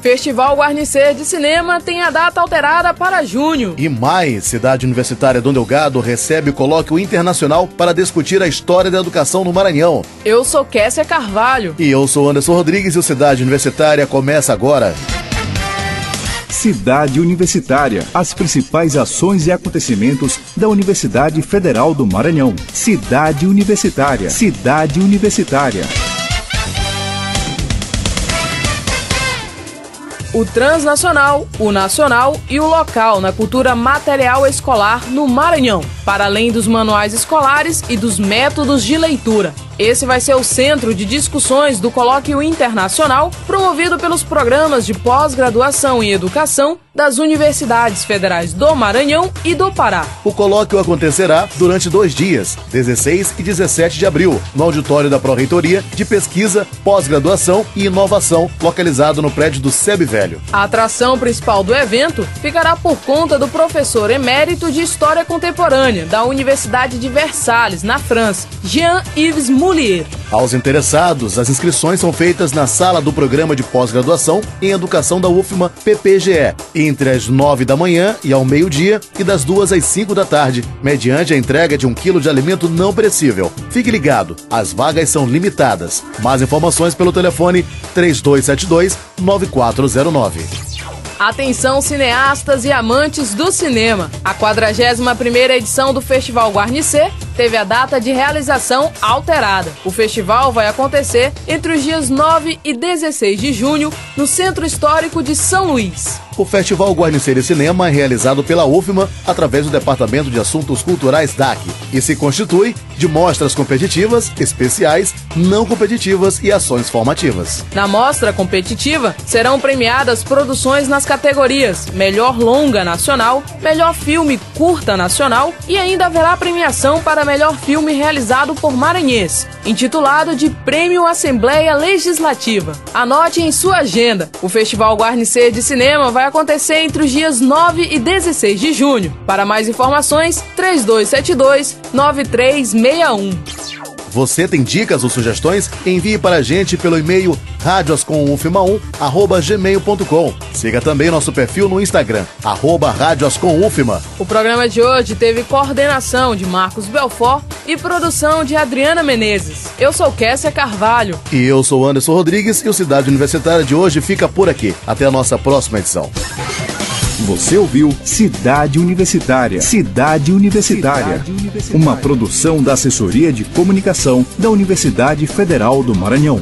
Festival Guarnicer de Cinema tem a data alterada para junho. E mais, Cidade Universitária Dom Delgado recebe o colóquio internacional para discutir a história da educação no Maranhão. Eu sou Kessia Carvalho. E eu sou Anderson Rodrigues e o Cidade Universitária começa agora. Cidade Universitária. As principais ações e acontecimentos da Universidade Federal do Maranhão. Cidade Universitária. Cidade Universitária. O transnacional, o nacional e o local na cultura material escolar no Maranhão, para além dos manuais escolares e dos métodos de leitura. Esse vai ser o centro de discussões do Colóquio Internacional, promovido pelos programas de pós-graduação em educação das Universidades Federais do Maranhão e do Pará. O colóquio acontecerá durante dois dias, 16 e 17 de abril, no auditório da Pró-Reitoria de Pesquisa, Pós-Graduação e Inovação, localizado no prédio do SEB Velho. A atração principal do evento ficará por conta do professor emérito de História Contemporânea da Universidade de Versalhes, na França, Jean-Yves Aos interessados, as inscrições são feitas na sala do programa de pós-graduação em Educação da UFMA PPGE, entre as nove da manhã e ao meio-dia e das duas às cinco da tarde, mediante a entrega de um quilo de alimento não perecível. Fique ligado, as vagas são limitadas. Mais informações pelo telefone 3272 9409. Atenção cineastas e amantes do cinema. A 41ª edição do Festival Guarnicê teve a data de realização alterada. O festival vai acontecer entre os dias 9 e 16 de junho no Centro Histórico de São Luís. O Festival Guarniceira Cinema é realizado pela UFMA através do Departamento de Assuntos Culturais DAC e se constitui de mostras competitivas, especiais, não competitivas e ações formativas. Na mostra competitiva serão premiadas produções nas categorias Melhor Longa Nacional, Melhor Filme Curta Nacional e ainda haverá premiação para Melhor Filme realizado por Maranhense, intitulado de Prêmio Assembleia Legislativa. Anote em sua agenda. O Festival Guarnicer de Cinema vai acontecer entre os dias 9 e 16 de junho. Para mais informações, 3272 9361. Você tem dicas ou sugestões? Envie para a gente pelo e-mail radioscomufma1@gmail.com. Siga também nosso perfil no Instagram, arroba radioscomufma. O programa de hoje teve coordenação de Marcos Belfort e produção de Adriana Menezes. Eu sou Kessia Carvalho. E eu sou Anderson Rodrigues e o Cidade Universitária de hoje fica por aqui. Até a nossa próxima edição. Você ouviu Cidade Universitária. Cidade Universitária. Cidade Universitária. Uma produção da Assessoria de Comunicação da Universidade Federal do Maranhão.